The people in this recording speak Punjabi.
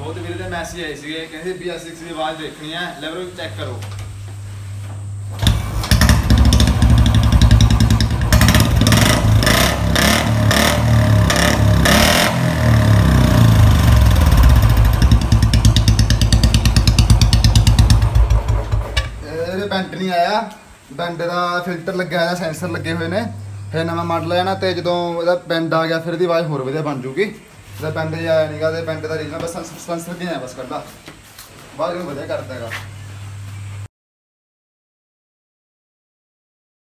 ਬਹੁਤ ਵੀਰੇ ਦੇ ਮੈਸੇਜ ਆਏ ਸੀਗੇ, ਕਹਿੰਦੇ BS6 ਦੀ ਆਵਾਜ਼ ਦੇਖਣੀ ਹੈ ਲੈ ਚੈੱਕ ਕਰੋ। ਇਹਦੇ ਨਹੀਂ ਆਇਆ ਬੈਂਡ ਦਾ ਫਿਲਟਰ ਲੱਗਿਆ ਹੋਇਆ ਸੈਂਸਰ ਲੱਗੇ ਹੋਏ ਨੇ। ਫਿਰ ਨਵਾਂ ਮਾਡਲ ਆਇਆ ਨਾ, ਤੇ ਜਦੋਂ ਇਹਦਾ ਬੈਂਡ ਆ ਗਿਆ, ਫਿਰ ਇਹਦੀ ਆਵਾਜ਼ ਹੋਰ ਵਧੀਆ ਬਣ ਜੂਗੀ ਇਹਦਾ ਬੈਂਡ ਜਾਇਆ ਆਇਆ ਨਹੀਂਗਾ ਤੇ ਬੈਂਡ ਦਾ ਰੀਜਨ ਬਸ ਸੈਂਸਰ ਗਿਆ ਬਸ ਕੱਢਾ ਬਾਹਰ ਨੂੰ ਵਧੀਆ ਕਰਦਾ ਹੈਗਾ